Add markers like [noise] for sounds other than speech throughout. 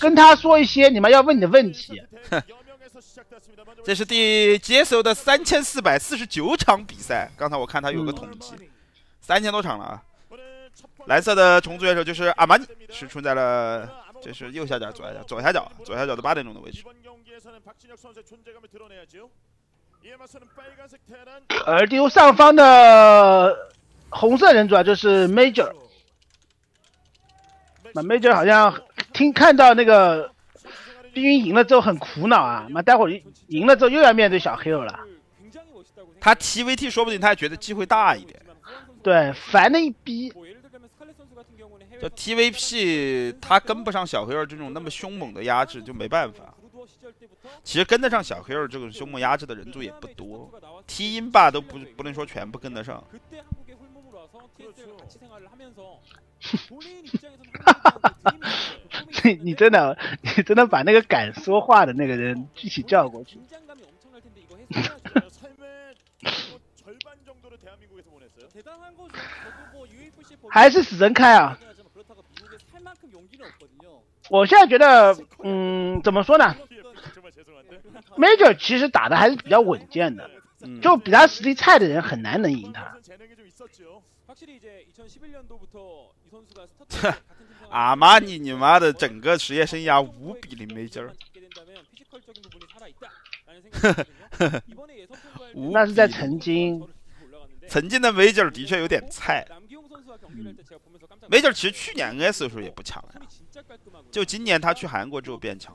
跟他说一些你们要问的问题。[laughs] 这是第接手的三千四百四十九场比赛，刚才我看他有个统计，三千多场了啊。蓝色的重组选手就是阿玛尼，是处在了这是右下角、左下角、左下角、左下角的八点钟的位置。而丢上方的红色人主啊，就是 Major。那 Major 好像听看到那个碧云赢了之后很苦恼啊，那待会儿赢了之后又要面对小黑了。他 TVT 说不定他还觉得机会大一点。对，烦的一逼。这 TVP 他跟不上小黑儿这种那么凶猛的压制就没办法。其实跟得上小黑儿这种凶猛压制的人数也不多，T 音霸都不不能说全部跟得上。你 [laughs] 你真的你真的把那个敢说话的那个人具体叫过去。[laughs] 还是死神开啊！我现在觉得，嗯，怎么说呢？Major 其实打的还是比较稳健的，就比他实力菜的人很难能赢他。阿玛尼，你妈的，整个职业生涯五比零没劲儿那是在曾经，曾经的 Major 的确有点菜。Major 其实去年 NS 的时候也不强呀。就今年他去韩国之后变强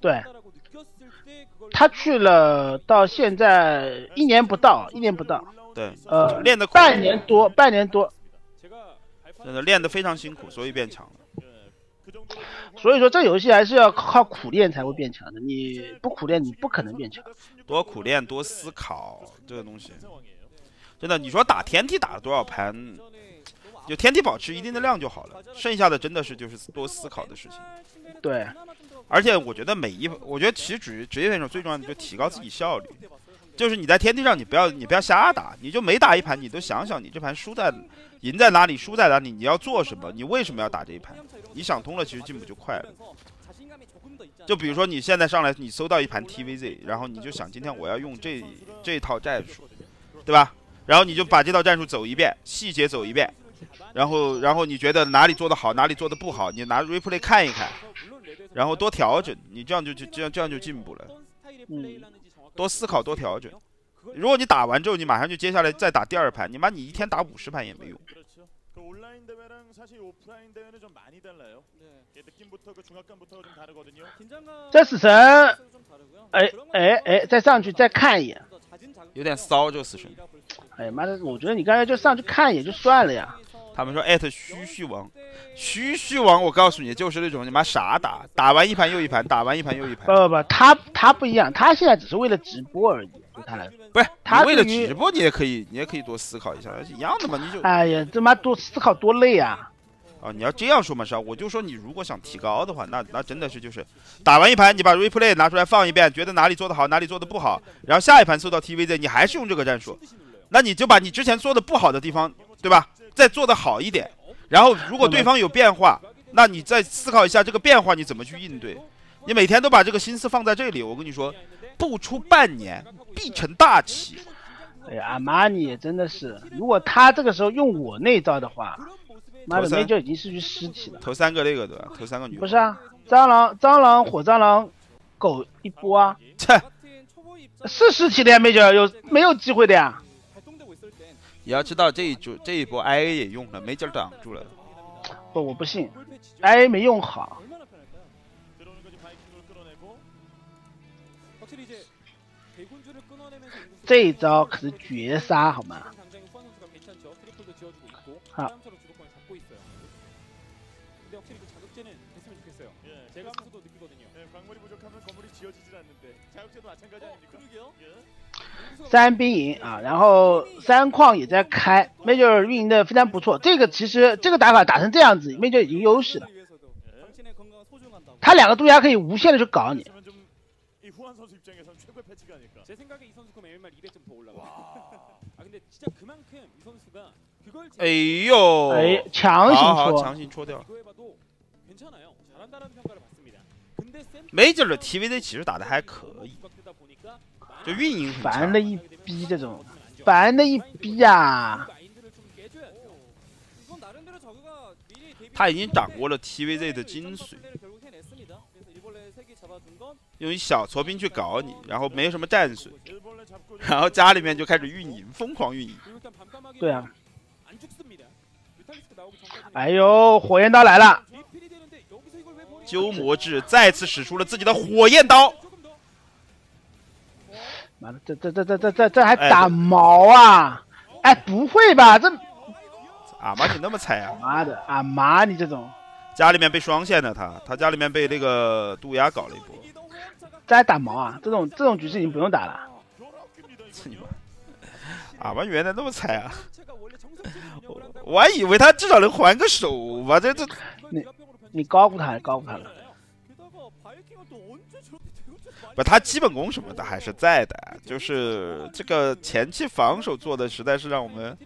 对，他去了到现在一年不到，一年不到，对，呃，练的半年多，半年多，真的练的非常辛苦，所以变强了。所以说这游戏还是要靠苦练才会变强的，你不苦练你不可能变强。多苦练，多思考这个东西，真的，你说打天梯打了多少盘？就天梯保持一定的量就好了，剩下的真的是就是多思考的事情。对，而且我觉得每一，我觉得其实职职业选手最重要的就提高自己效率，就是你在天梯上你不要你不要瞎打，你就每打一盘你都想想你这盘输在赢在哪里，输在哪里，你要做什么，你为什么要打这一盘？你想通了，其实进步就快了。就比如说你现在上来你搜到一盘 TVZ，然后你就想今天我要用这这套战术，对吧？然后你就把这套战术走一遍，细节走一遍。然后，然后你觉得哪里做的好，哪里做的不好，你拿 replay 看一看，然后多调整，你这样就就这样这样就进步了。嗯，多思考，多调整。如果你打完之后，你马上就接下来再打第二盘，你妈你一天打五十盘也没用。这死神，哎哎哎，再上去再看一眼，有点骚这个死神。哎呀妈的，我觉得你刚才就上去看一眼就算了呀。他们说艾特嘘嘘王，嘘嘘王，我告诉你，就是那种你妈傻打，打完一盘又一盘，打完一盘又一盘。不不不，他他不一样，他现在只是为了直播而已，对他来说。不是，他为了直播你也可以，你也可以多思考一下，一样的嘛，你就。哎呀，这妈多思考多累啊！啊，你要这样说嘛是吧？我就说你如果想提高的话，那那真的是就是打完一盘，你把 replay 拿出来放一遍，觉得哪里做的好，哪里做的不好，然后下一盘搜到 TVZ，你还是用这个战术，那你就把你之前做的不好的地方，对吧？再做的好一点。然后，如果对方有变化，那你再思考一下这个变化你怎么去应对。你每天都把这个心思放在这里，我跟你说，不出半年必成大器。哎呀，阿玛尼真的是，如果他这个时候用我那招的话，妈的，那就已经是具尸体了。头三个那个对吧？头三个女。不是啊，蟑螂、蟑螂、火蟑螂、狗一波啊！切，是尸体的呀，美九有没有机会的呀？你要知道这一组这一波 IA 也用了，没劲挡住了。不，我不信，IA 没用好。这一招可是绝杀，好吗？好。三兵营啊，然后三矿也在开，Major 运营的非常不错。这个其实这个打法打成这样子，Major 已经优势了。他两个渡鸦可以无限的去搞你。哎呦，哎，强行戳，强行戳掉。Major 的 TVZ 其实打的还可以，就运营很。烦的一逼，这种烦的一逼呀！他已经掌握了 TVZ 的精髓，用一小撮兵去搞你，然后没什么战损，然后家里面就开始运营，疯狂运营。对啊。哎呦，火焰刀来了！鸠摩智再次使出了自己的火焰刀。妈的，这这这这这这这还打毛啊！哎，不会吧？这阿玛你那么菜啊！妈的，阿玛你这种，家里面被双线的他，他家里面被那个杜鸦搞了一波。这还打毛啊？这种这种局势已经不用打了。操你妈！阿玛原来那么菜啊！我还以为他至少能还个手吧，这这你你高估他，高估他了。不，他基本功什么的还是在的，就是这个前期防守做的实在是让我们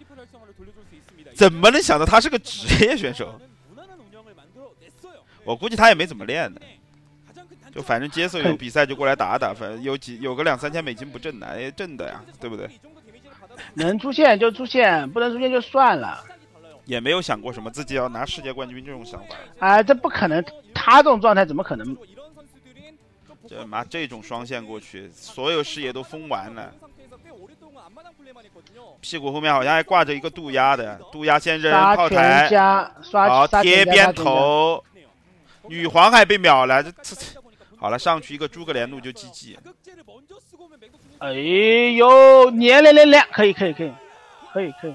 怎么能想到他是个职业选手？我估计他也没怎么练的，就反正接受有比赛就过来打打，反正有几有个两三千美金不挣的，哎，挣的呀，对不对？能出现就出现，不能出现就算了。也没有想过什么自己要拿世界冠军这种想法。哎，这不可能，他这种状态怎么可能？这妈这种双线过去，所有视野都封完了。屁股后面好像还挂着一个渡鸦的，渡鸦先扔炮台，好贴边头，女皇还被秒了，这这好了，上去一个诸葛连弩就 GG。哎呦，连连连连，可以可以可以，可以可以。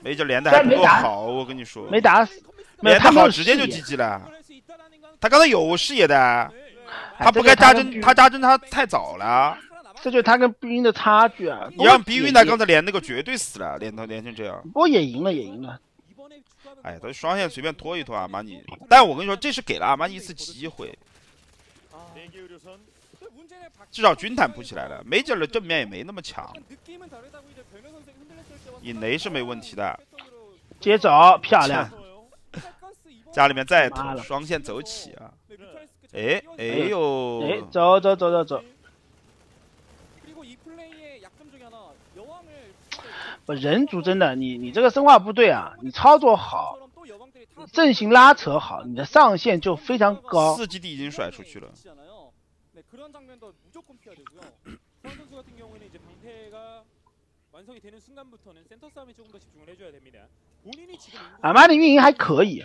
没这连的还不够好，我跟你说。没打死，连的好直接就 GG 了。他刚才有视野的，他不该扎针，他扎针他太早了。这就是他跟碧云的差距啊！你让碧云他刚才连那个绝对死了，连他连成这样。不过也赢了，也赢了。哎，他双线随便拖一拖阿玛尼，但我跟你说，这是给了阿玛尼一次机会。至少军坦铺起来了，梅吉尔的正面也没那么强。引雷是没问题的，接走漂亮。[laughs] 家里面再投双线走起啊！哎哎呦！哎，走走走走走。不，人族真的，你你这个生化部队啊，你操作好，阵型拉扯好，你的上限就非常高。四基地已经甩出去了。阿玛尼运营还可以。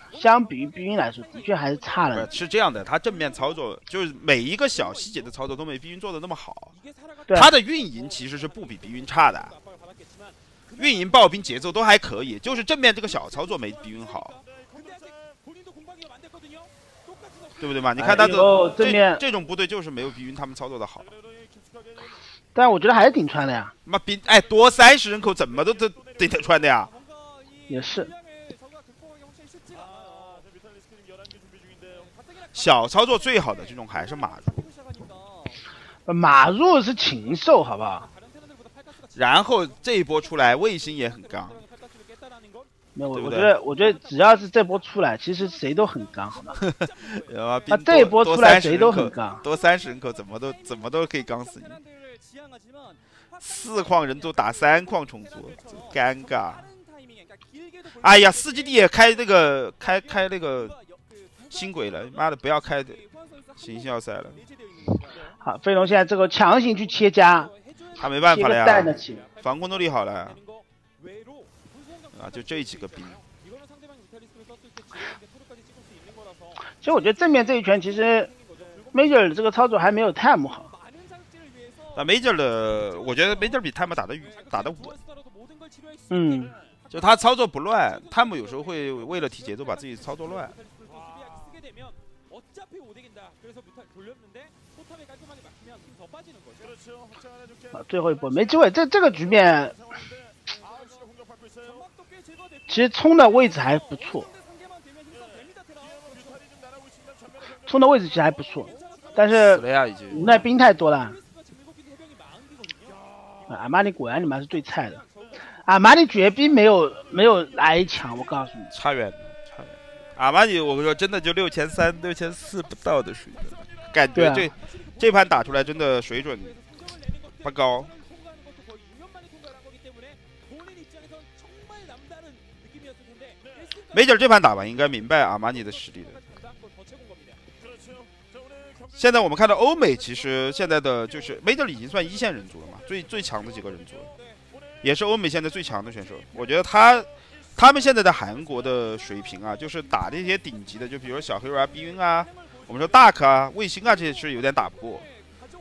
相比于碧云来说，的确还是差了。是这样的，他正面操作就是每一个小细节的操作都没碧云做的那么好。他的运营其实是不比碧云差的，运营爆兵节奏都还可以，就是正面这个小操作没碧云好，对不对嘛？你看他的正面这种部队就是没有碧云他们操作的好。但我觉得还是顶穿的呀。妈逼哎，多三十人口怎么都都顶得穿的呀？也是。小操作最好的这种还是马入，马入是禽兽，好不好？然后这一波出来，卫星也很刚。那我我觉得，我觉得只要是这波出来，其实谁都很刚，好吗？[laughs] 啊，这一波出来谁都很刚，多三十人口怎么都怎么都可以刚死你。四矿人族打三矿虫族，尴尬。哎呀，四基地也开那个开开那个。新鬼了，妈的不要开行星要塞了。好，飞龙现在这个强行去切家，他没办法了呀。防空能力好了。啊，就这几个兵。其实我觉得正面这一拳，其实 Major 这个操作还没有 Time 好。那 Major 的，我觉得 Major 比 Time 打的打的稳。嗯，就他操作不乱，Time 有时候会为了提节奏把自己操作乱。啊，最后一波没机会，这这个局面，其实冲的位置还不错，冲的位置其实还不错，但是无奈兵太多了。阿玛尼果然你们是最菜的，阿玛尼绝逼没有没有来强，我告诉你，差远了，差远。阿玛尼我跟你说真的就六千三、六千四不到的水准，感觉这这盘打出来真的水准不高。梅姐这盘打完应该明白阿玛尼的实力的。现在我们看到欧美其实现在的就是梅姐已经算一线人族了嘛，最最强的几个人族，也是欧美现在最强的选手。我觉得他他们现在的韩国的水平啊，就是打这些顶级的，就比如说小黑人啊、碧云啊，我们说大可啊、卫星啊这些是有点打不过。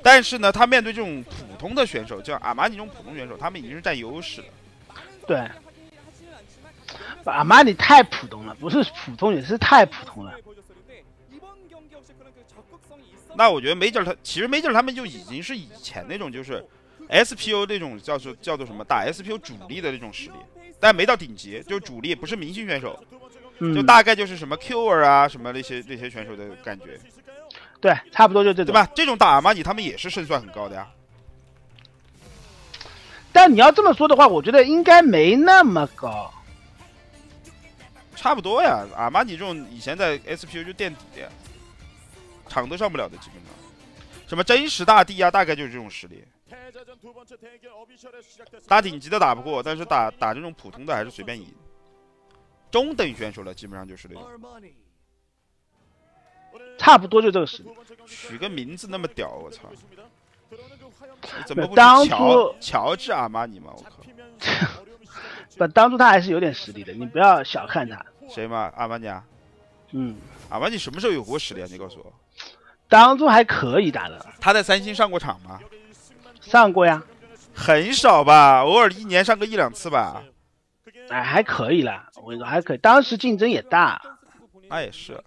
但是呢，他面对这种普通的选手，像阿玛尼这种普通选手，他们已经是占优势了。对。阿玛尼太普通了，不是普通也是太普通了。那我觉得梅吉尔他其实梅吉尔他们就已经是以前那种就是 SPO 那种叫做叫做什么打 SPO 主力的那种实力，但没到顶级，就是主力不是明星选手，就大概就是什么 Q 儿啊什么那些那些选手的感觉。对，差不多就这种。对吧？这种打阿玛尼他们也是胜算很高的呀。但你要这么说的话，我觉得应该没那么高。差不多呀，阿玛尼这种以前在 SPU 就垫底场都上不了的基本上。什么真实大帝啊，大概就是这种实力。打顶级的打不过，但是打打这种普通的还是随便赢。中等选手了，基本上就是那种。差不多就这个实力。取个名字那么屌，我操！怎么不乔乔治阿玛尼嘛？我靠！[laughs] 不，当初他还是有点实力的，你不要小看他。谁嘛？阿玛尼啊？嗯，阿玛尼什么时候有过实力啊？你告诉我。当初还可以打的。他在三星上过场吗？上过呀。很少吧，偶尔一年上个一两次吧。哎，还可以啦，我跟你说还可以。当时竞争也大。那也是。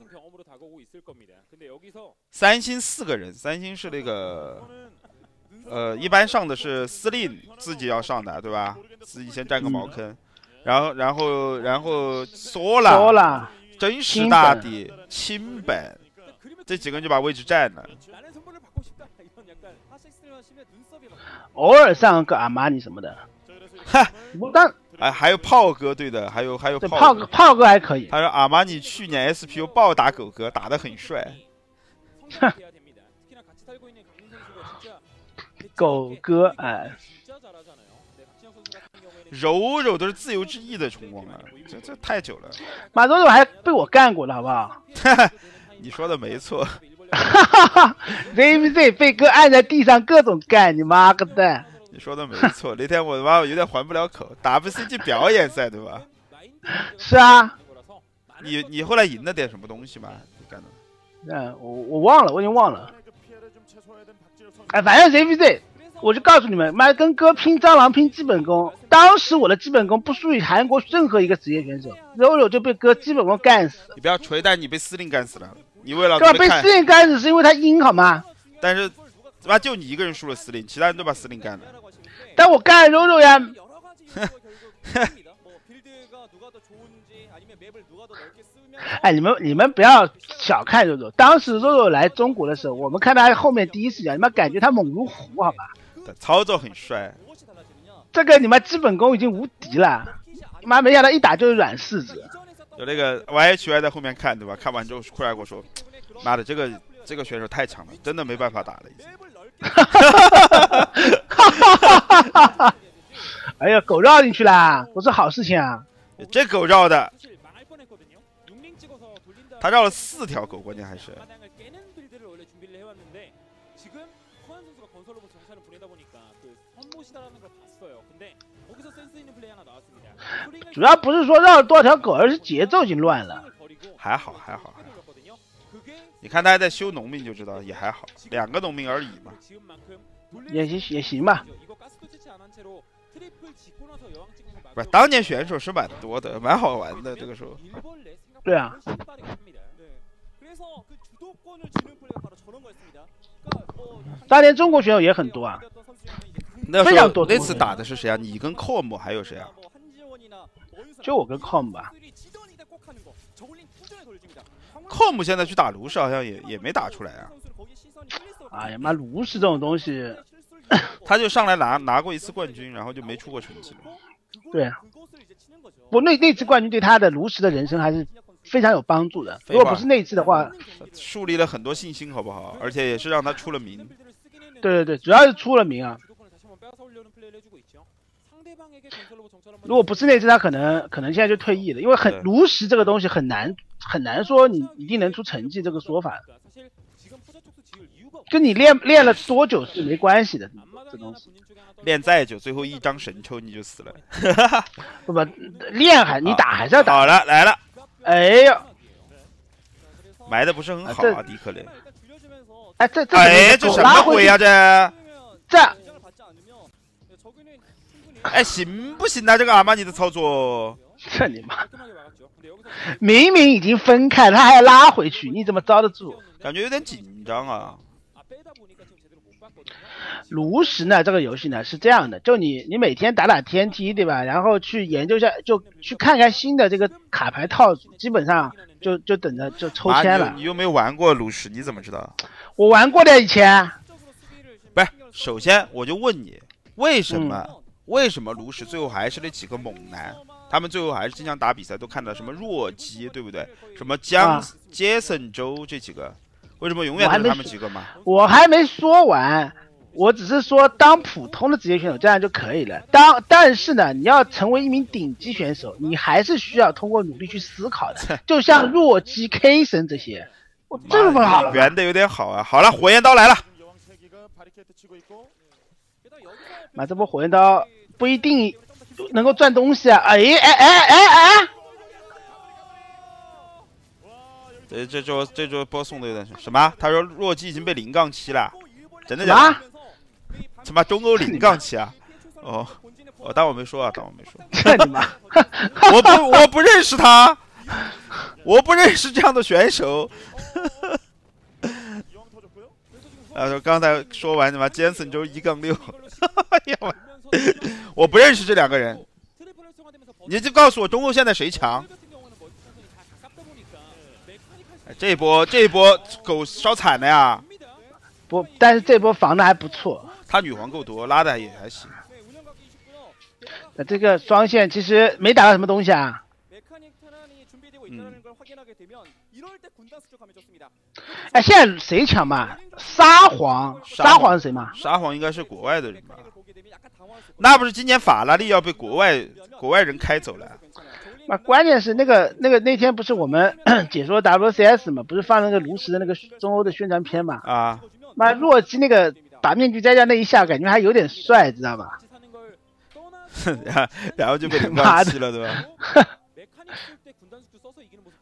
三星四个人，三星是那个，呃，一般上的是司令自己要上的，对吧？自己先占个茅坑。然后，然后，然后，索拉、真实大帝、清本，这几个人就把位置占了。偶尔上个阿玛尼什么的，哈，但哎，还有炮哥对的，还有还有炮哥，炮哥还可以。他说阿玛尼去年 SPU 暴打狗哥，打得很帅。[laughs] 狗哥，哎。柔柔都是自由之翼的冲锋啊，这这太久了。马柔柔还被我干过了，好不好？[laughs] 你说的没错。[laughs] ZVZ 被哥按在地上各种干，你妈个蛋！你说的没错，那天我他妈有点还不了口。WCG 表演赛对吧？是啊。你你后来赢了点什么东西吗？你干的？嗯，我我忘了，我已经忘了。哎，反正 ZVZ。我就告诉你们，妈跟哥拼蟑螂拼基本功，当时我的基本功不输于韩国任何一个职业选手，柔柔就被哥基本功干死。你不要吹，但你被司令干死了。你为了对吧？被司令干死是因为他阴好吗？但是，他妈就你一个人输了司令，其他人都把司令干了。但我干了肉肉呀。[laughs] 哎，你们你们不要小看肉肉，当时肉肉来中国的时候，我们看他后面第一视角，你们感觉他猛如虎，好吧？操作很帅，这个你们基本功已经无敌了，妈没想到一打就是软柿子。[laughs] 有那个 YHY 在后面看对吧？看完之后出来跟我说：“妈的，这个这个选手太强了，真的没办法打了。”已经。[laughs] 哎呀，狗绕进去了，不是好事情啊！这狗绕的，他绕了四条狗，关键还是。主要不是说绕了多少条狗，而是节奏已经乱了。还好还好还好，你看他在修农民就知道，也还好，两个农民而已嘛。也行也行吧。不是，当年选手是蛮多的，蛮好玩的这个时候。对啊。当年中国选手也很多啊。那时候那次打的是谁啊？你跟 Com 还有谁啊？就我跟 com 吧。com 现在去打炉石好像也也没打出来啊。哎呀妈，炉石这种东西，[laughs] 他就上来拿拿过一次冠军，然后就没出过成绩了。对，不那那次冠军对他的炉石的人生还是非常有帮助的。如果不是那次的话，树立了很多信心，好不好？而且也是让他出了名。对对对，主要是出了名啊。如果不是那次，他可能可能现在就退役了，因为很炉石这个东西很难很难说你一定能出成绩这个说法。跟你练练了多久是没关系的，这东西。练再久，最后一张神抽你就死了。[laughs] 不不，练还你打还是要打。好了，来了。哎呀，埋的不是很好啊，迪克雷。哎，这这哎，这什么鬼呀？这这。哎，行不行啊？这个阿玛尼的操作，这你妈！明明已经分开，他还要拉回去，你怎么招得住？感觉有点紧张啊。炉石呢？这个游戏呢是这样的，就你你每天打打天梯，对吧？然后去研究一下，就去看看新的这个卡牌套组，基本上就就等着就抽签了。你又没有玩过炉石，你怎么知道？我玩过的以前。不是，首先我就问你，为什么？为什么炉石最后还是那几个猛男？他们最后还是经常打比赛，都看到什么弱鸡，对不对？什么江、杰森、周这几个，为什么永远都是他们几个吗？我还没说完，我只是说当普通的职业选手这样就可以了。当但是呢，你要成为一名顶级选手，你还是需要通过努力去思考的。[laughs] 就像弱鸡、K 神这些，我这么好，圆的有点好啊。好了，火焰刀来了。妈，这波火焰刀不一定能够赚东西啊！哎哎哎哎哎！[laughs] 这这周这周波送的有点什么？他说弱鸡已经被零杠七了，真的假的？什么中欧零杠七啊！哦，哦当我没说啊，当我没说。这你妈！我不我不认识他，我不认识这样的选手。啊，刚才说完什么？杰森周一杠六。哎呀，我不认识这两个人，你就告诉我中路现在谁强？这一波这一波狗烧惨了呀！不，但是这波防的还不错。他女皇够多，拉的也还行。那这个双线其实没打到什么东西啊。嗯。哎，现在谁强嘛？沙皇，沙皇是谁嘛？沙皇应该是国外的人吧？那不是今年法拉利要被国外国外人开走了？那关键是那个那个那天不是我们解说 WCS 嘛？不是放那个炉石的那个中欧的宣传片嘛？啊！妈，洛基那个把面具摘掉那一下，感觉还有点帅，知道吧？然然后就被零杠七了，对吧？[laughs] [laughs] [laughs]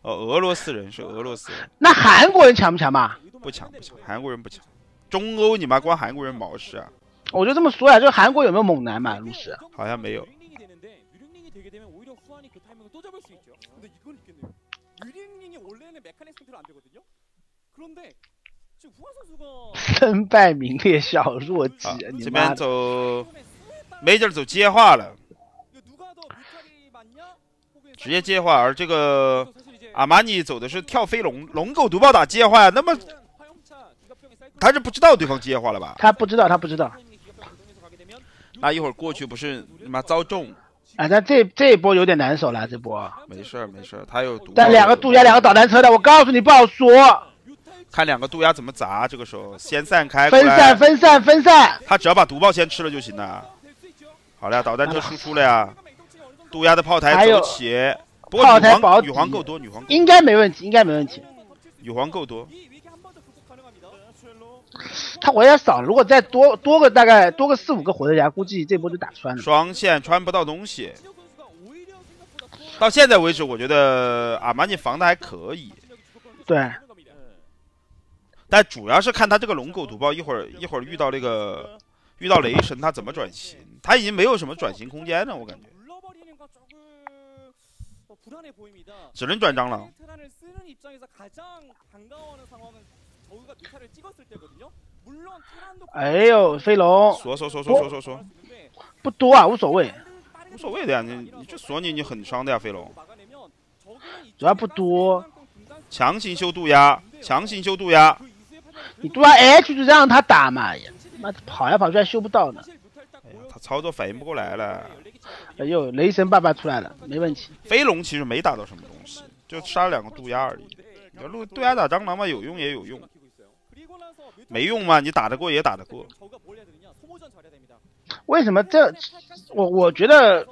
哦，俄罗斯人是俄罗斯人，那韩国人强不强嘛？不强不强，韩国人不强。中欧你妈关韩国人毛事啊？我就这么说呀，就是韩国有没有猛男嘛？炉石好像没有。身败名裂小弱鸡，这边走，没劲走接话了，直接接化，而这个。阿玛尼走的是跳飞龙，龙狗毒爆打机械化，那么他是不知道对方机械化了吧？他不知道，他不知道。那一会儿过去不是他妈遭中？啊，那这这一波有点难受了，这波。没事儿没事儿，他有毒。但两个渡鸦，两个导弹车的，我告诉你不好说。看两个渡鸦怎么砸，这个时候先散开。分散分散分散。他只要把毒爆先吃了就行了。好了，导弹车输出了呀。渡鸦的炮台走起。不过女皇女皇够多，女皇应该没问题，应该没问题。女皇够多，他火焰少，如果再多多个大概多个四五个火焰侠，估计这波就打穿了。双线穿不到东西。到现在为止，我觉得阿玛尼防的还可以。对。但主要是看他这个龙狗毒爆，一会儿一会儿遇到那个遇到雷神，他怎么转型？他已经没有什么转型空间了，我感觉。只能转账了。哎呦，飞龙！说说说说说说说，不多啊，无所谓。无所谓的呀，你你就锁你你很伤的呀，飞龙。主要不多，强行修渡鸦，强行修渡鸦。你渡鸦 H 就让他打嘛呀，妈跑来跑去还修不到呢。操作反应不过来了。哎呦，雷神爸爸出来了，没问题。飞龙其实没打到什么东西，就杀了两个渡鸦而已。你要路渡鸦打蟑螂嘛，有用也有用，没用嘛，你打得过也打得过。为什么这？我我觉得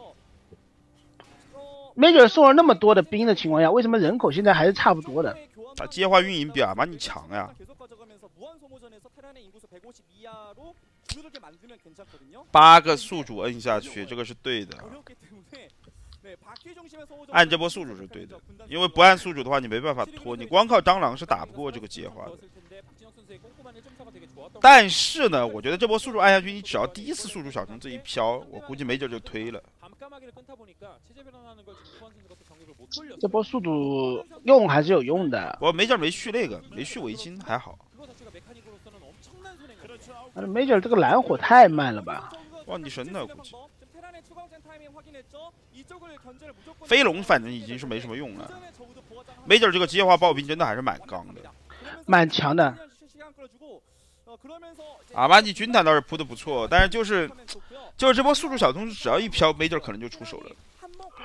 ，Major 送了那么多的兵的情况下，为什么人口现在还是差不多的？他接化运营比阿玛尼强呀。八个宿主摁下去，这个是对的。按这波宿主是对的，因为不按宿主的话，你没办法拖，你光靠蟑螂是打不过这个接花的。但是呢，我觉得这波宿主按下去，你只要第一次宿主小熊这一飘，我估计没准就推了。这波宿主用还是有用的，我没准没续那个，没续围巾还好。没准这个蓝火太慢了吧？哇，你神了估计。飞龙反正已经是没什么用了。没准这个机械化爆兵真的还是蛮刚的，蛮强的。阿玛尼军团倒是铺的不错，但是就是就是这波速度小东西只要一飘，没准可能就出手了。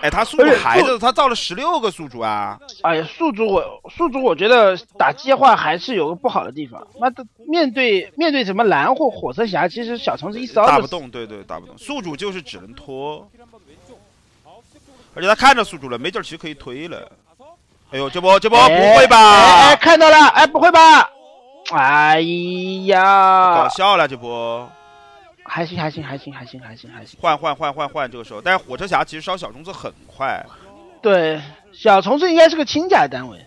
哎，他宿主孩子，他造了十六个宿主啊！哎呀，宿主我宿主，我觉得打计划还是有个不好的地方。妈的，面对面对什么蓝或火车侠，其实小虫子一骚打不动，对对，打不动。宿主就是只能拖，而且他看着宿主了，没准其实可以推了。哎呦，这波这波不会吧？哎，看到了，哎，不会吧？哎呀，搞笑了这波。还行还行还行还行还行还行，换换换换换，这个时候，但是火车侠其实烧小虫子很快。对，小虫子应该是个轻甲单位。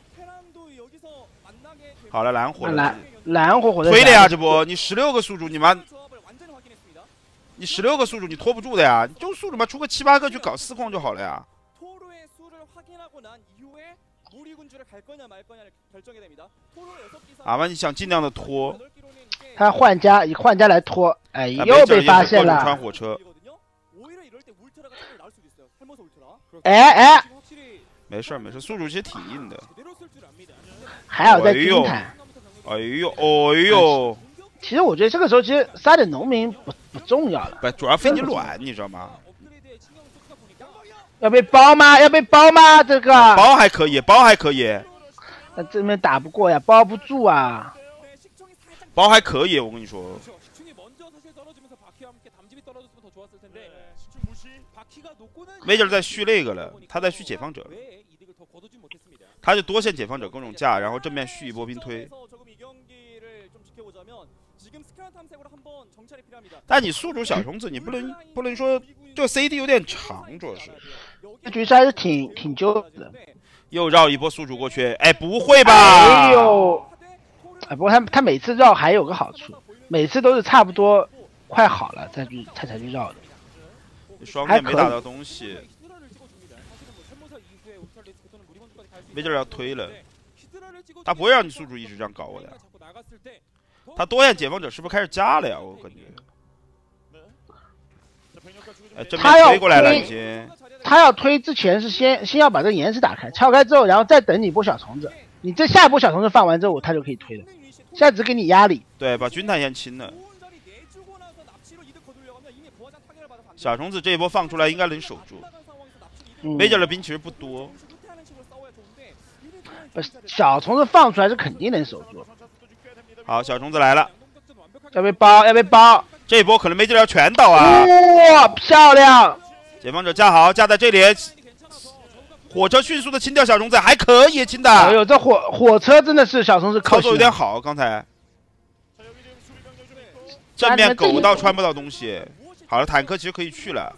好了，蓝火蓝蓝火火车推了呀，这波你十六个宿主，你妈，你十六个宿主你拖不住的呀，就宿主嘛，出个七八个去搞四控就好了呀。阿曼，你想尽量的拖。他换家以换家来拖，哎，又被发现了。穿火车。哎哎，没事没事，宿主其实挺硬的。还好在军团。哎呦哎呦！其实我觉得这个时候其实杀点农民不不重要了。不，主要费你卵，你知道吗？要被包吗？要被包吗？这个包还可以，包还可以。那这边打不过呀，包不住啊。包还可以，我跟你说。没劲在续那个了，他在续解放者，他就多线解放者各种架，然后正面续一波兵推。但你宿主小虫子，你不能不能说这 CD 有点长，主要是。这局势还是挺挺久的。又绕一波宿主过去，哎，不会吧？哎呦！哎，不过他他每次绕还有个好处，每次都是差不多快好了再去他才去绕的。双面没打到东西，没劲儿要推了。他不会让你宿主一直这样搞我的。他多线解放者是不是开始加了呀？我感觉。哎，正面推过来了已经。他要推之前是先先要把这个岩石打开，敲开之后，然后再等你一波小虫子。你这下一波小虫子放完之后，他就可以推了。现在只给你压力，对，把军团先清了。小虫子这一波放出来应该能守住。没劲的兵其实不多。小虫子放出来是肯定能守住。好，小虫子来了，要被包，要被包。这一波可能没劲要全倒啊！哇，漂亮！解放者架好，架在这里。火车迅速的清掉小虫子，还可以清的。哎呦，这火火车真的是小虫子操作有点好，刚才正面狗倒穿不到东西。好了，坦克其实可以去了。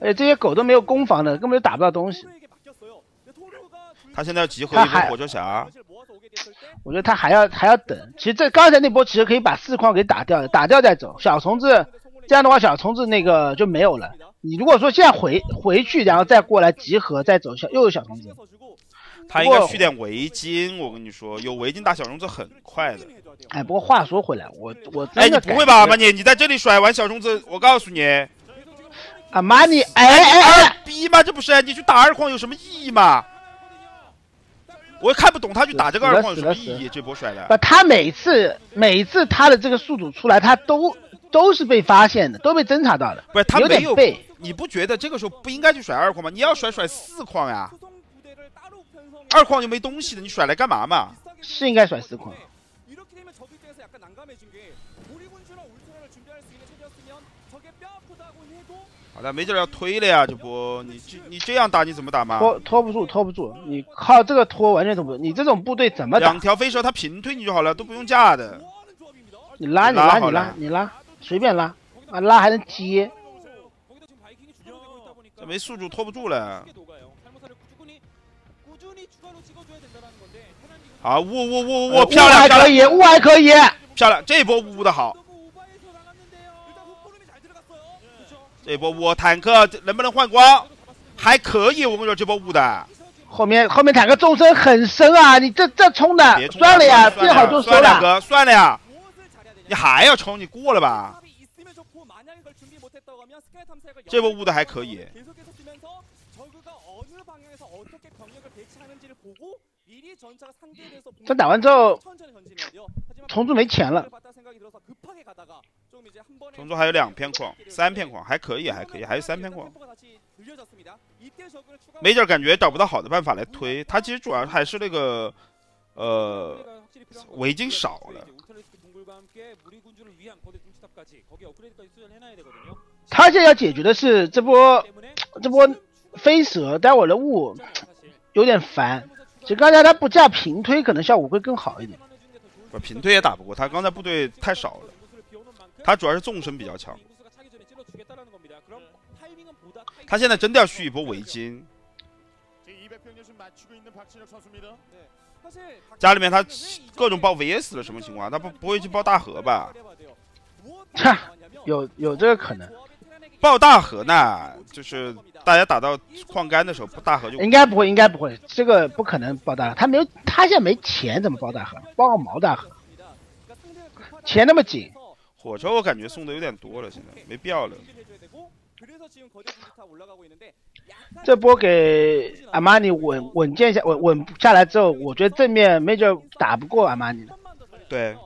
哎，这些狗都没有攻防的，根本就打不到东西。他现在要集合一波火车侠。我觉得他还要还要等。其实这刚才那波其实可以把四矿给打掉的，打掉再走。小虫子这样的话，小虫子那个就没有了。你如果说现在回回去，然后再过来集合，再走小又有小虫子，他应该去点围巾。我跟你说，有围巾打小虫子很快的。哎，不过话说回来，我我哎，你不会吧，马你你在这里甩完小虫子，我告诉你，阿玛尼，哎哎逼吗？这不是你去打二矿有什么意义吗？我也看不懂他去打这个二矿有什么意义，这波甩的。不，他每次每次他的这个速度出来，他都都是被发现的都被侦查到的不是他没有被你不觉得这个时候不应该去甩二矿吗？你要甩甩四矿呀？二矿就没东西的你甩来干嘛嘛？是应该甩四矿。好的没劲要推了呀这波你这你这样打你怎么打吗拖拖不住拖不住你靠这个拖完全拖不住你这种部队怎么打？两条飞蛇他平推你就好了都不用架的。你拉你拉你拉你拉。随便拉啊拉还能接这没速度拖不住了。好呜呜呜呜漂亮还可以呜还可以。漂亮这一波呜呜的好。这一波呜坦克能不能换光？还可以我跟你说这波呜的。后面后面坦克纵深很深啊你这这冲的算了呀最好就收了。算了呀。你还要冲，你过了吧。这波雾的还可以。这打完之后，虫族没钱了。虫族还有两片矿，三片矿还可以，还可以，还有三片矿。没点感觉，找不到好的办法来推。他其实主要还是那个，呃，围巾少了。他现在要解决的是这波这波飞蛇，待会儿的雾有点烦。其实刚才他不架平推可能效果会更好一点，不平推也打不过他。刚才部队太少了，他主要是纵深比较强。他现在真的要续一波围巾。家里面他各种爆 vs 的什么情况？他不不会去爆大河吧？切，有有这个可能，爆大河呢，就是大家打到矿干的时候，大河就应该不会，应该不会，这个不可能爆大河，他没有，他现在没钱怎么爆大河？爆个毛大河？钱那么紧？火车我感觉送的有点多了，现在没必要了。这波给阿玛尼稳稳健下，稳稳下来之后，我觉得正面 major 打不过阿玛尼。对，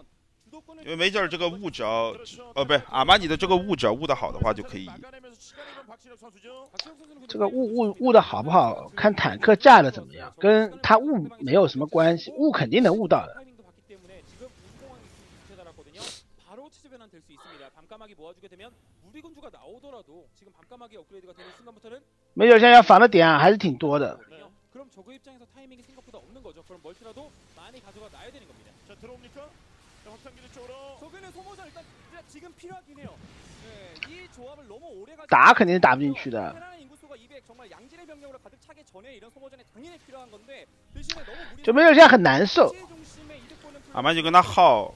因为 major 这个悟只要呃不，阿玛尼的这个悟只要悟得好的话，就可以这个悟悟的好不好看坦克架的怎么样，跟他悟没有什么关系，悟肯定能悟到的。没有现在要防的点还是挺多的。打肯定是打不进去的就没有现在很难受阿曼就跟他耗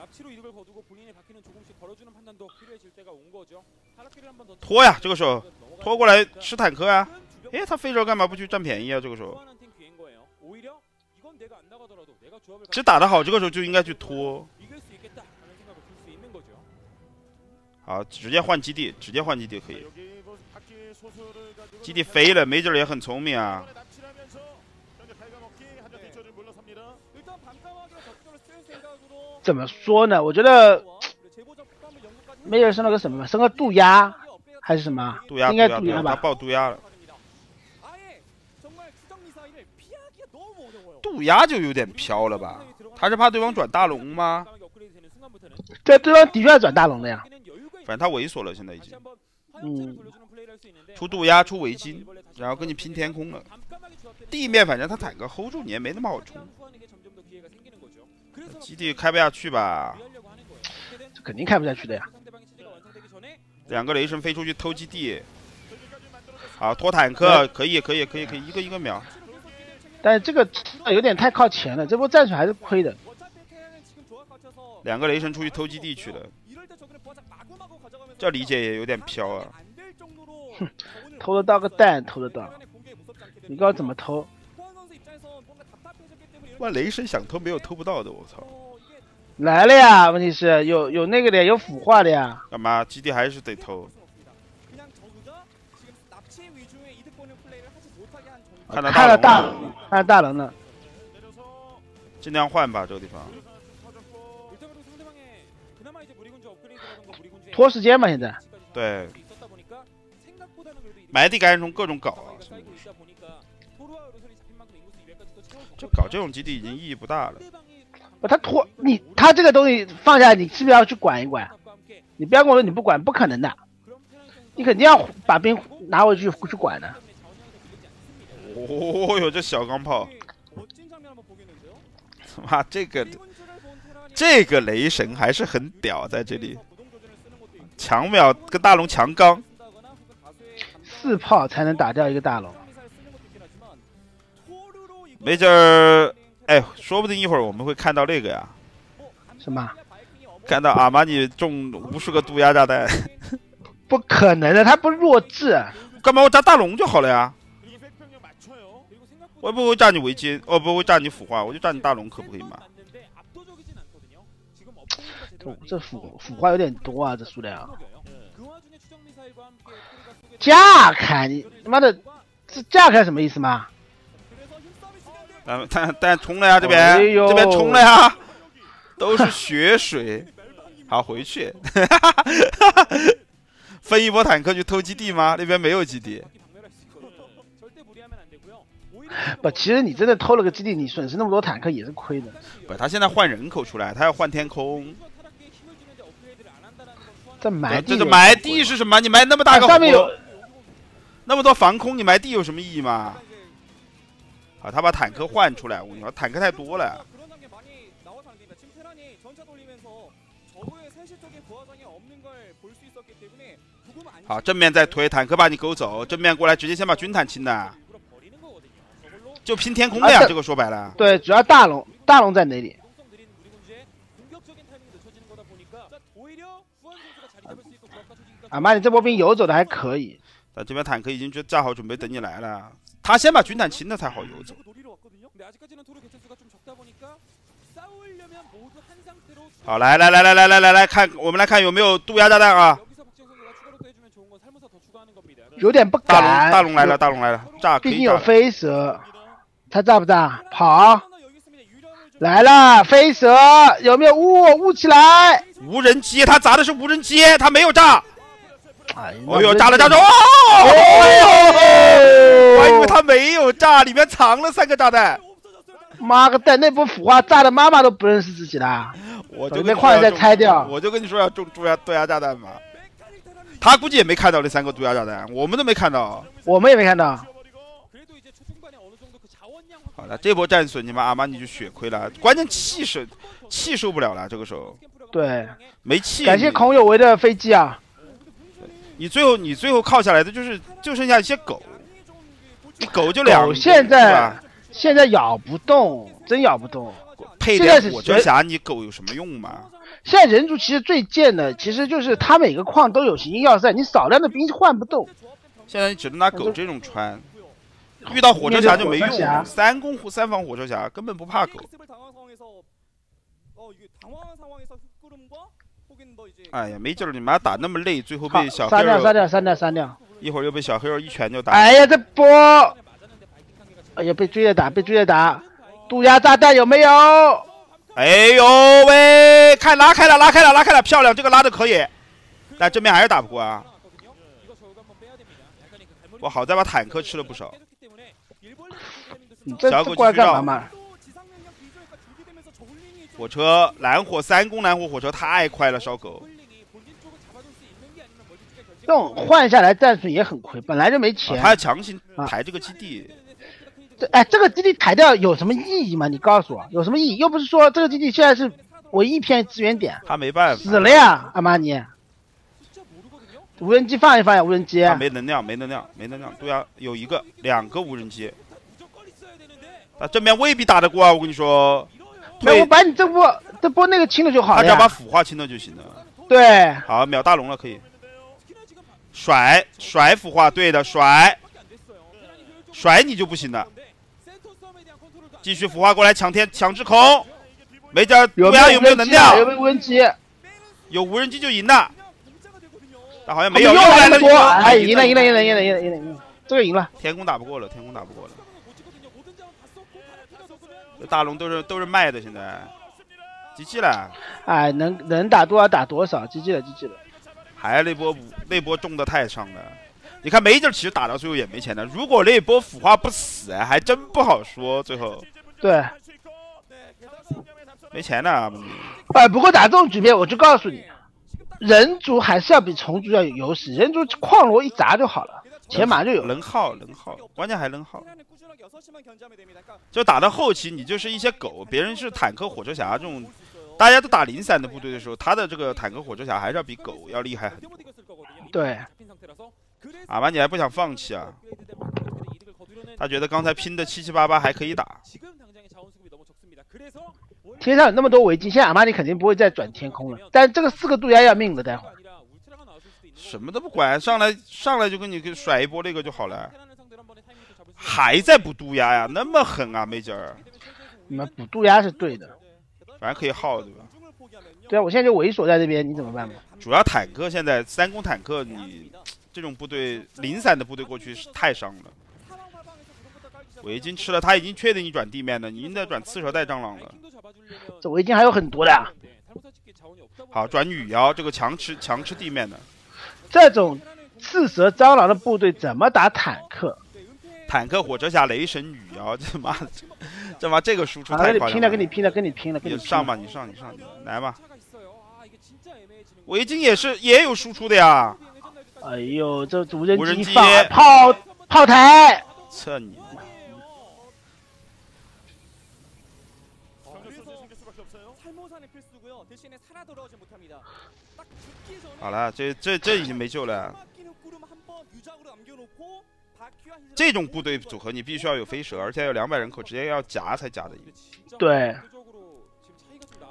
납치로 이득을 거두고 본인의 바퀴는 조금씩 걸어주는 판단도 필요해질 때가 온 거죠. 하락기를 한번 더拖呀，这个时候拖过来吃坦克啊！诶，他飞车干嘛不去占便宜啊？这个时候， 소환한 팀 기회인 거예요. 오히려 이건 내가 안 나가더라도 내가 조합을 其实打得好，这个时候就应该去拖。 이길 수 있겠다라는 생각을 들 수 있는 거죠. 好，直接换基地，直接换基地可 자, 以。 여기 뭐 바퀴 소수를 가지고 基地飞了，没劲儿也很聪明啊。 怎么说呢？我觉得没人升了个什么，升个渡鸦还是什么？渡鸦应该渡鸦吧？爆渡鸦了。渡鸦就有点飘了吧？他是怕对方转大龙吗？这对方的确转大龙了呀。反正他猥琐了，现在已经。嗯。出渡鸦，出围巾，然后跟你拼天空了。地面反正他坦克 hold 住你也没那么好冲。基地开不下去吧？这肯定开不下去的呀。两个雷神飞出去偷基地，好拖坦克，可以可以可以可以，一个一个秒。但这个有点太靠前了，这波战术还是亏的。两个雷神出去偷基地去了，这理解也有点飘啊。哼，[laughs] 偷得到个蛋，偷得到，你告诉怎么偷？万雷神想偷没有偷不到的，我操！来了呀！问题是有有那个的，有腐化的呀。干嘛？基地还是得偷。看到大，看到大龙了。尽量换吧，这个地方。拖时间嘛，现在。对。埋地感染虫，各种搞啊。就搞这种基地已经意义不大了。他拖你，他这个东西放下，你是不是要去管一管？你不要跟我说你不管，不可能的，你肯定要把兵拿回去去管的。哦哟，这小钢炮！妈，这个这个雷神还是很屌，在这里强秒跟大龙强刚，四炮才能打掉一个大龙。没劲儿，哎，说不定一会儿我们会看到那个呀，什么？看到阿玛尼中无数个渡鸦炸弹？[laughs] 不可能的，他不弱智。干嘛我炸大龙就好了呀？我不会炸你围巾，哦，不会炸你腐化，我就炸你大龙，可不可以嘛？这腐腐化有点多啊，这数量。架开你他妈的，这架开什么意思吗？咱们但但冲了呀这边这边冲了呀都是血水。好回去。分一波坦克去偷基地吗？那边没有基地。不其实你真的偷了个基地你损失那么多坦克也是亏的。不他现在换人口出来他要换天空。这埋这个埋地是什么？你埋那么大个后面有那么多防空你埋地有什么意义吗？啊他把坦克换出来我跟你说坦克太多了。好正面再推坦克把你勾走正面过来直接先把军坦清了就拼天空的呀这个说白了。对主要大龙大龙在哪里？阿玛尼这波兵游走的还可以。那这边坦克已经就架好准备等你来了。他先把军团清了才好游走。好，来来来来来来来，看，我们来看有没有渡鸦炸弹啊。有点不大。大龙来了大龙来了，炸。肯定有飞蛇。他炸不炸？跑。来了，飞蛇。有没有雾雾起来？无人机，他砸的是无人机，他没有炸。哎呦，炸了炸了。哦。哎呦。哎呦。我还以为他没有炸，里面藏了三个炸弹。妈个蛋，那波腐化炸的妈妈都不认识自己了。我就没话再拆掉。我就跟你说要中毒牙毒牙炸弹嘛。他估计也没看到那三个毒牙炸弹，我们都没看到，我们也没看到。好了，这波战损，你们阿玛尼就血亏了，关键气是气受不了了，这个时候。对，没气。感谢孔有为的飞机啊。你最后你最后靠下来的就是，就剩下一些狗。狗就两现在现在咬不动，真咬不动。配带火车侠，你狗有什么用吗？现在人族其实最贱的，其实就是他每个矿都有行星要塞，你少量的兵换不动。现在只能拿狗这种穿，遇到火车侠就没用。三攻三防火车侠根本不怕狗。哎呀，没劲儿，你妈打那么累，最后被小。杀掉，杀掉，杀掉，删掉。一会儿又被小黑肉一拳就打。哎呀，这波！哎呀，被追着打，被追着打，杜鸦炸弹有没有？哎呦喂，看拉开了，拉开了，拉开了，漂亮，这个拉的可以，但正面还是打不过啊。我好在把坦克吃了不少。小狗知道吗？火车蓝火三攻蓝火火车太快了，烧狗。这种换下来战术也很亏，本来就没钱。他要强行抬这个基地。这，哎，这个基地抬掉有什么意义吗？你告诉我有什么意义？又不是说这个基地现在是我一片资源点。他没办法。死了呀，阿玛尼。无人机放一放呀，无人机。他没能量没能量没能量。对啊，有一个，两个无人机。他正面未必打得过啊，我跟你说。没有，我把你这波这波那个清了就好了。他只要把腐化清了就行了。对，好，秒大龙了可以。甩甩孵化对的甩。甩你就不行了继续腐化过来抢天抢制空。没加没有有没有能量有没有无人机？有无人机就赢了但好像没有又来了一波哎赢了赢了赢了赢了赢了赢了赢了这个赢了。天空打不过了天空打不过了。这大龙都是都是卖的现在。机器了。哎能能打多少打多少机器了机器了。还那波那波中的太伤了，你看没劲其实打到最后也没钱了。如果那波腐化不死，还真不好说。最后对没钱了，哎，不过打这种局面我就告诉你，人族还是要比虫族要有优势。人族矿螺一砸就好了，钱马上就有，能耗能耗，关键还能耗。就打到后期，你就是一些狗，别人是坦克、火车侠这种。大家都打零散的部队的时候，他的这个坦克火车侠还是要比狗要厉害很多。对，阿玛尼还不想放弃啊，他觉得刚才拼的七七八八还可以打。天上有那么多围巾，现在阿玛尼肯定不会再转天空了。但这个四个渡鸦要命了，待会儿什么都不管，上来上来就给你给甩一波那个就好了。还在补渡鸦呀？那么狠啊，美姐儿？你们补渡鸦是对的。反正可以耗对吧？对啊我现在就猥琐在这边你怎么办嘛？主要坦克现在三攻坦克你这种部队零散的部队过去太伤了。我已经吃了他已经确定你转地面了你应该转刺蛇带蟑螂了。这围巾还有很多的啊。好转女妖这个强吃强吃地面的。这种刺蛇蟑螂的部队怎么打坦克？坦克火车侠雷神女妖这妈的这妈这个输出太夸张了！拼了，跟你拼了，跟你拼了，跟你上吧，你上，你上，来吧！围巾也是也有输出的呀！哎呦，这无人机法炮炮台，[laughs] 操你妈！好了，这这这已经没救了。这种部队组合你必须要有飞蛇，而且有两百人口，直接要夹才夹得赢。对，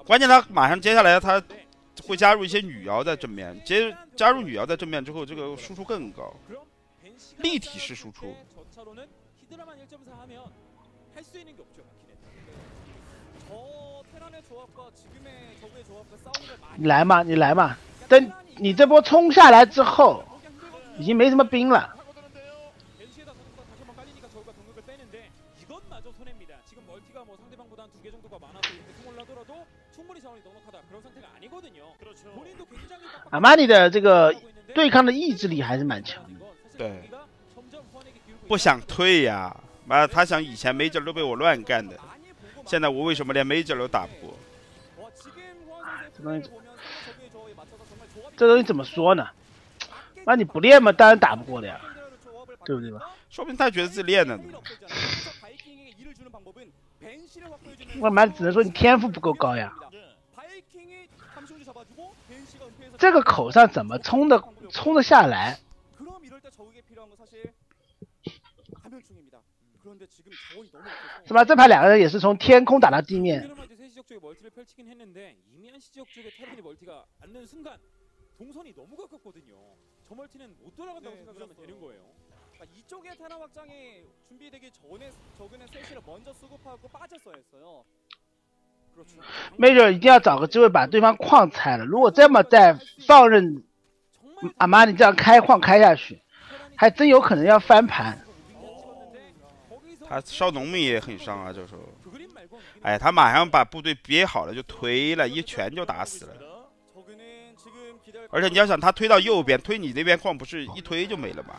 关键他马上接下来他会加入一些女妖在正面，接加入女妖在正面之后，这个输出更高，立体式输出。你来嘛，你来嘛，等你这波冲下来之后，已经没什么兵了。阿玛尼的这个对抗的意志力还是蛮强的，对？不想退呀。妈，他想以前 major 都被我乱干的，现在我为什么连 major 都打不过？这东西怎么说呢？那你不练嘛，当然打不过的呀，对不对？说不定他觉得自己练了呢。我妈只能说你天赋不够高呀。这个口上怎么冲的冲得下来？是吧？这排两个人也是从天空打到地面。major 一定要找个机会把对方矿拆了。如果这么再放任阿玛尼这样开矿开下去，还真有可能要翻盘。他烧农民也很伤啊，这时候哎，他马上把部队憋好了，就推了一拳就打死了。而且你要想他推到右边，推你那边矿不是一推就没了吗？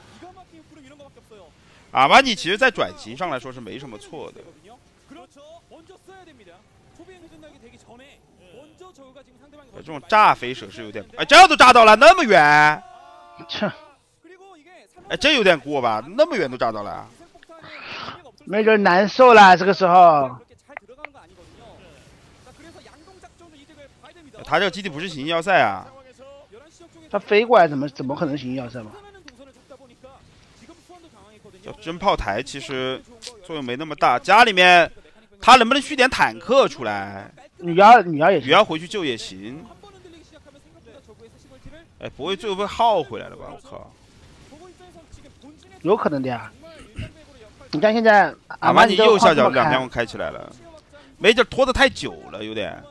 阿玛尼其实在转型上来说是没什么错的。这种炸飞手是有点……哎，这都炸到了，那么远，切！哎，这有点过吧？那么远都炸到了，没准难受了这个时候。他这个基地不是行星要塞啊，他飞过来怎么怎么可能行星要塞嘛？要真炮台其实作用没那么大，家里面他能不能续点坦克出来？女妖，女妖也女妖回去救也行。哎，不会最后被耗回来了吧？我靠，有可能的呀。你看现在阿玛尼右下角两边我开起来了，没劲，拖得太久了，有点。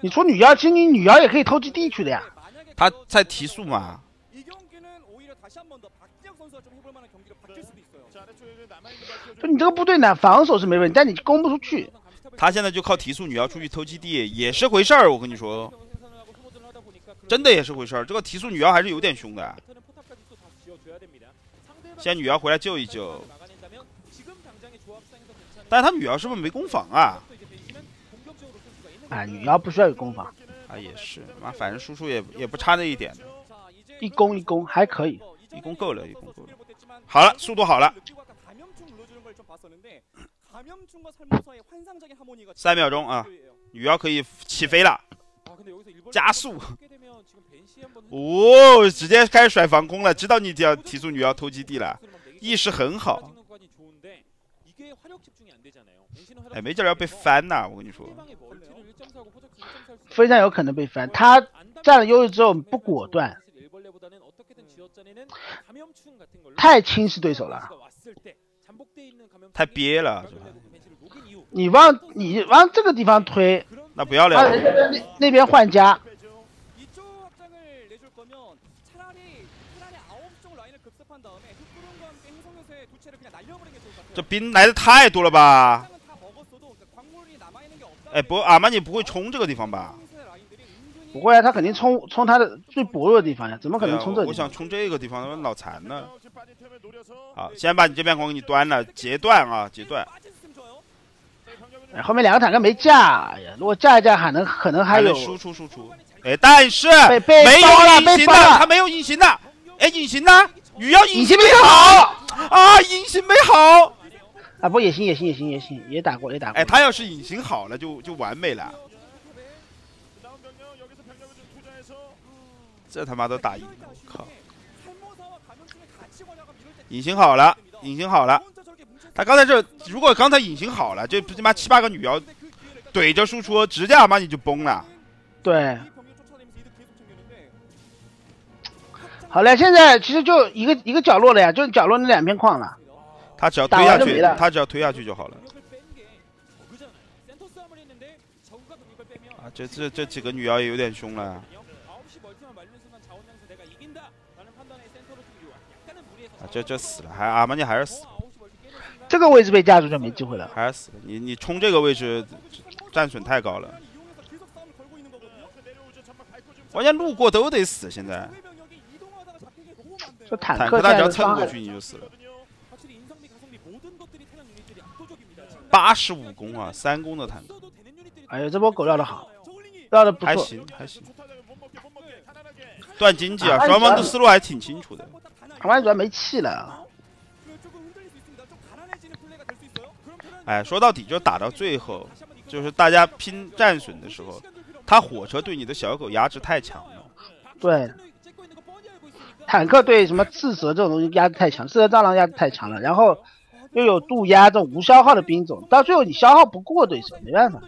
你出女妖，其实女妖也可以偷基地去的呀。他在提速嘛。就你这个部队呢，防守是没问题，但你攻不出去。他现在就靠提速女妖出去偷基地，也是回事儿。我跟你说，真的也是回事儿。这个提速女妖还是有点凶的。先女妖回来救一救。但是他女妖是不是没攻防啊？哎，女妖不需要有攻防。啊，也是，妈，反正输出也也不差那一点。一攻一攻还可以，一攻够了，一攻够了。好了，速度好了，三秒钟啊，女妖可以起飞了，加速。哦，直接开始甩防空了，知道你要提速女妖偷基地了，意识很好。哎，没劲儿要被翻呐！我跟你说，非常有可能被翻。他占了优势之后不果断，太轻视对手了，太憋了是吧。你往你往这个地方推，那不要了。啊，那那边换家。这兵来的太多了吧？哎，不，阿玛尼不会冲这个地方吧？不会啊，他肯定冲冲他的最薄弱的地方呀，怎么可能冲这、啊？我想冲这个地方，脑残呢。好，先把你这边光给你端了，截断啊，截断。哎，后面两个坦克没架，哎呀，如果架一架，还能可能还有输出输出。哎，但是被被没有隐形的，他没有隐形的。哎，隐形呢？雨要隐形没好啊，隐形没好。啊，不也行也行也行也行，也打过也打过。哎，他要是隐形好了，就就完美了。这他妈都打赢了，我靠！隐形好了，隐形好了。他刚才这如果刚才隐形好了，这他妈七八个女妖怼着输出，直接阿玛尼就崩了。对。好了，现在其实就一个一个角落了呀，就角落那两片矿了。他只要推下去，他只要推下去就好了。啊，这这这几个女妖也有点凶了。啊，这这死了，还阿玛尼还是死了。这个位置被架住就没机会了，还是死了。你你冲这个位置，战损太高了。关键路过都得死，现在。这坦克他只要蹭过去你就死了。八十五攻啊，三攻的坦克。哎呀，这波狗绕的好，绕的不错，还行还行。断经济啊，双方的思路还挺清楚的。台湾主要没气了。哎，说到底就打到最后，就是大家拼战损的时候，他火车对你的小狗压制太强了。对。坦克对什么刺蛇这种东西压制太强，刺蛇蟑螂压制太强了，然后又有渡鸦这种无消耗的兵种，到最后你消耗不过对手，没办法。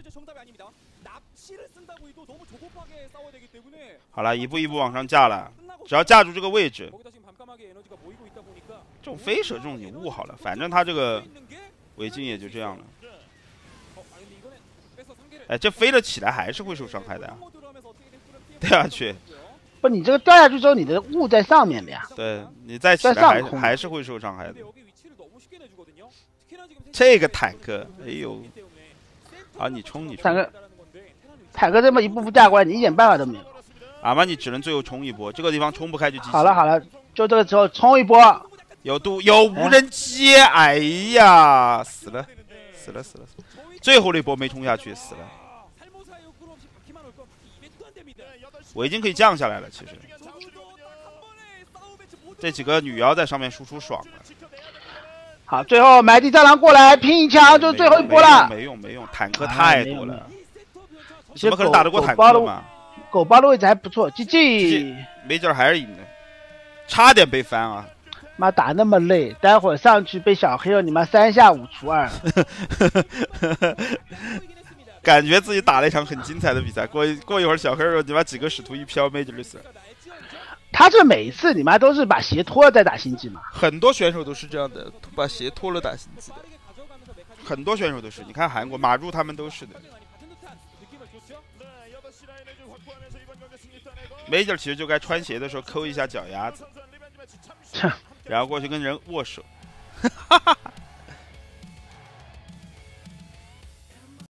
好了，一步一步往上架了，只要架住这个位置，这种飞蛇这种你悟好了，反正他这个围巾也就这样了。哎，这飞了起来还是会受伤害的呀、啊，掉下去。不，你这个掉下去之后，你的雾在上面的呀。对你再起来还还是会受伤害的。这个坦克，哎呦！啊，你冲你冲！坦克，坦克这么一步步架过来，你一点办法都没有。阿玛尼只能最后冲一波，这个地方冲不开就好了好了，就这个时候冲一波。有毒有无人机，哎呀，死了死了死了死了！最后那波没冲下去，死了。我已经可以降下来了，其实。这几个女妖在上面输出爽了。好，最后埋地蟑螂过来拼一枪，就是最后一波了。没用没用，坦克太多了。怎么可能打得过坦克嘛？狗包的位置还不错，GG。没劲儿还是赢的，差点被翻啊！妈打那么累，待会儿上去被小黑了，你妈三下五除二。[laughs] 感觉自己打了一场很精彩的比赛，过过一会儿小黑肉你妈几个使徒一飘没就死了。他这每一次你妈都是把鞋脱了再打星际嘛？很多选手都是这样的，把鞋脱了打星际的。很多选手都是，你看韩国马入他们都是的。没劲，其实就该穿鞋的时候抠一下脚丫子。然后过去跟人握手，哈哈哈。